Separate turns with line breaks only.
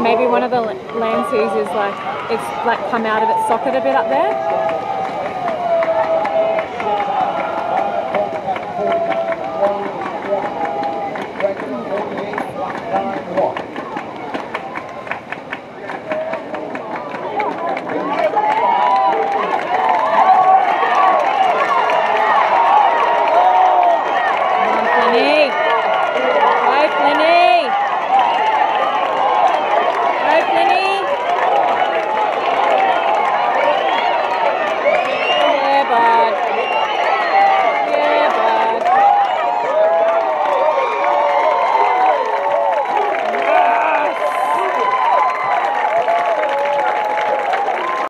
Maybe one of the Lances is like, it's like come out of its socket a bit up there.